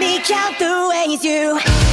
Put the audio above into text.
me count the ways you.